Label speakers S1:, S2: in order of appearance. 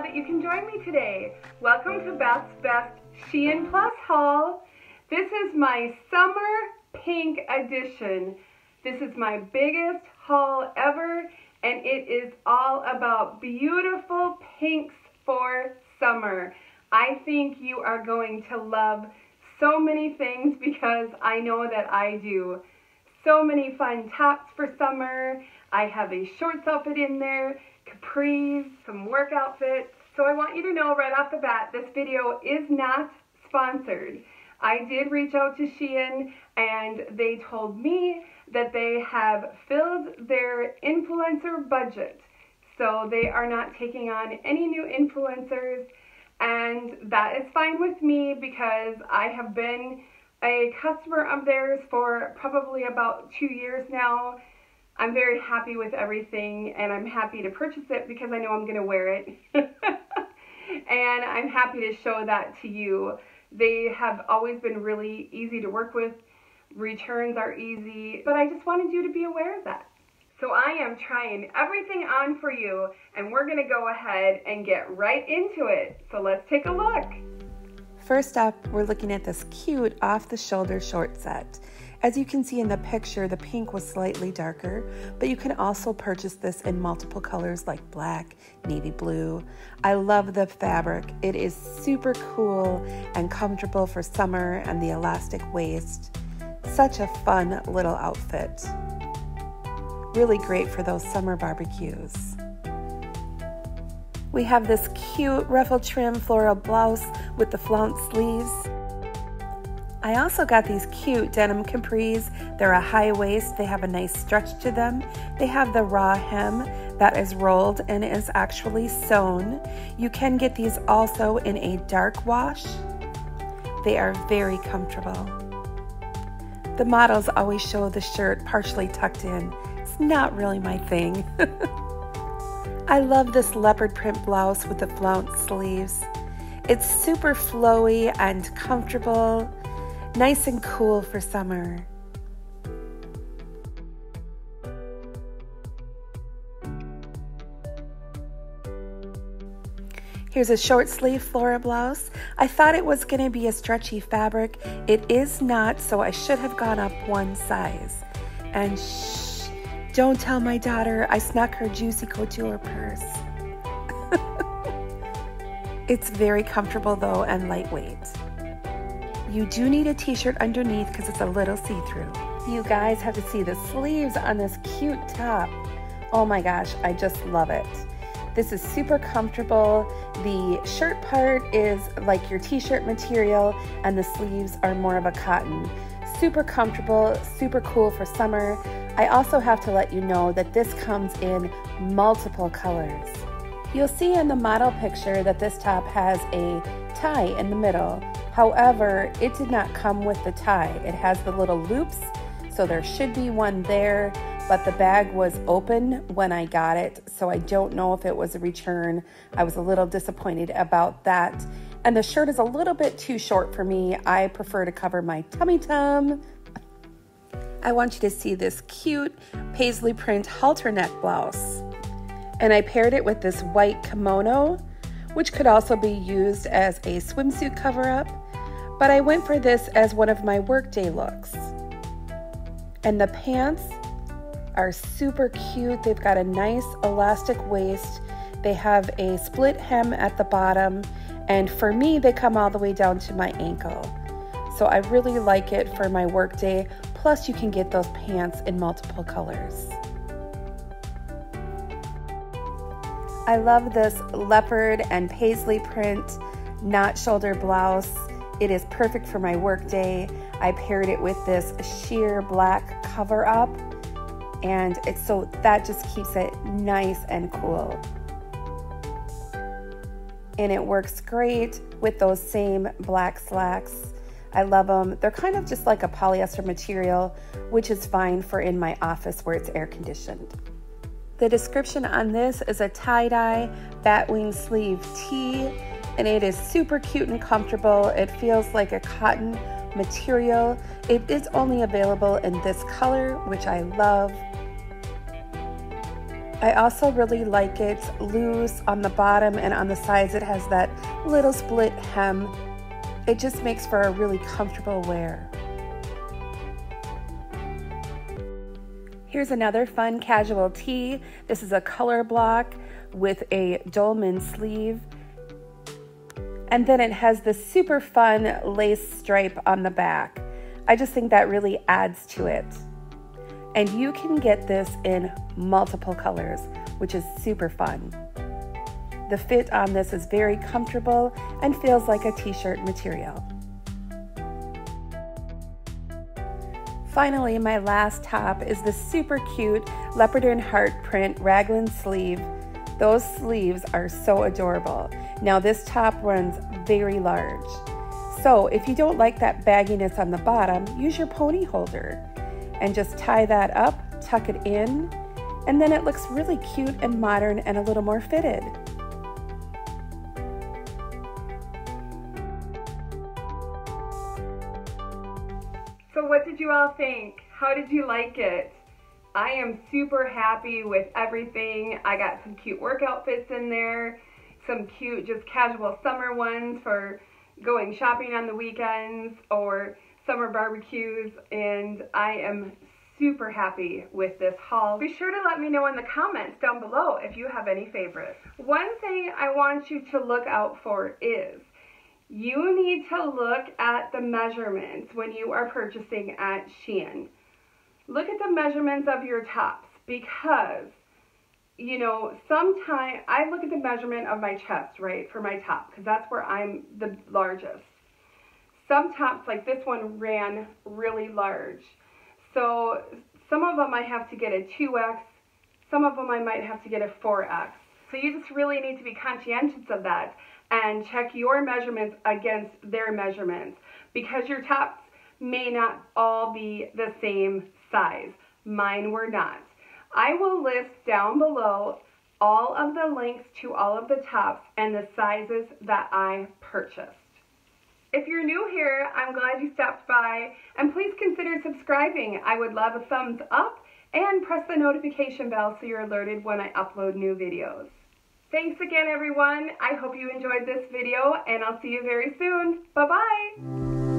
S1: glad that you can join me today. Welcome to Beth's Best Shein Plus haul. This is my summer pink edition. This is my biggest haul ever and it is all about beautiful pinks for summer. I think you are going to love so many things because I know that I do. So many fun tops for summer. I have a shorts outfit in there, capris, some work outfits. So I want you to know right off the bat, this video is not sponsored. I did reach out to Shein and they told me that they have filled their influencer budget. So they are not taking on any new influencers and that is fine with me because I have been a customer of theirs for probably about two years now. I'm very happy with everything and I'm happy to purchase it because I know I'm going to wear it. and I'm happy to show that to you. They have always been really easy to work with. Returns are easy, but I just wanted you to be aware of that. So I am trying everything on for you and we're gonna go ahead and get right into it. So let's take a look.
S2: First up, we're looking at this cute off the shoulder short set. As you can see in the picture, the pink was slightly darker, but you can also purchase this in multiple colors like black, navy blue. I love the fabric. It is super cool and comfortable for summer and the elastic waist. Such a fun little outfit. Really great for those summer barbecues. We have this cute ruffle trim floral blouse with the flounce sleeves. I also got these cute denim capris. They're a high waist, they have a nice stretch to them. They have the raw hem that is rolled and is actually sewn. You can get these also in a dark wash. They are very comfortable. The models always show the shirt partially tucked in It's not really my thing. I love this leopard print blouse with the flounce sleeves. It's super flowy and comfortable, nice and cool for summer. Here's a short sleeve flora blouse. I thought it was going to be a stretchy fabric. It is not, so I should have gone up one size. And shh, don't tell my daughter I snuck her juicy couture purse. it's very comfortable though and lightweight. You do need a t-shirt underneath because it's a little see-through. You guys have to see the sleeves on this cute top. Oh my gosh, I just love it. This is super comfortable. The shirt part is like your t-shirt material and the sleeves are more of a cotton. Super comfortable, super cool for summer. I also have to let you know that this comes in multiple colors. You'll see in the model picture that this top has a tie in the middle. However, it did not come with the tie. It has the little loops, so there should be one there, but the bag was open when I got it, so I don't know if it was a return. I was a little disappointed about that. And the shirt is a little bit too short for me. I prefer to cover my tummy tum I want you to see this cute paisley print halter neck blouse. And I paired it with this white kimono, which could also be used as a swimsuit cover up, but I went for this as one of my workday looks. And the pants are super cute. They've got a nice elastic waist. They have a split hem at the bottom, and for me, they come all the way down to my ankle. So I really like it for my workday Plus, you can get those pants in multiple colors. I love this leopard and paisley print not shoulder blouse. It is perfect for my workday. I paired it with this sheer black cover up and it's so that just keeps it nice and cool. And it works great with those same black slacks. I love them. They're kind of just like a polyester material, which is fine for in my office where it's air conditioned. The description on this is a tie-dye batwing sleeve tee, and it is super cute and comfortable. It feels like a cotton material. It is only available in this color, which I love. I also really like it loose on the bottom and on the sides it has that little split hem. It just makes for a really comfortable wear. Here's another fun casual tee. This is a color block with a dolman sleeve. And then it has this super fun lace stripe on the back. I just think that really adds to it. And you can get this in multiple colors, which is super fun. The fit on this is very comfortable and feels like a t-shirt material. Finally, my last top is the super cute leopard and heart print raglan sleeve. Those sleeves are so adorable. Now this top runs very large. So if you don't like that bagginess on the bottom, use your pony holder and just tie that up, tuck it in, and then it looks really cute and modern and a little more fitted.
S1: So what did you all think? How did you like it? I am super happy with everything. I got some cute work outfits in there, some cute just casual summer ones for going shopping on the weekends or summer barbecues and I am super happy with this haul. Be sure to let me know in the comments down below if you have any favorites. One thing I want you to look out for is you need to look at the measurements when you are purchasing at Shein. Look at the measurements of your tops because, you know, sometimes I look at the measurement of my chest, right, for my top because that's where I'm the largest. Some tops, like this one, ran really large. So some of them I have to get a 2X, some of them I might have to get a 4X. So you just really need to be conscientious of that and check your measurements against their measurements because your tops may not all be the same size. Mine were not. I will list down below all of the links to all of the tops and the sizes that I purchased. If you're new here, I'm glad you stopped by and please consider subscribing. I would love a thumbs up and press the notification bell so you're alerted when I upload new videos. Thanks again, everyone. I hope you enjoyed this video, and I'll see you very soon. Bye-bye.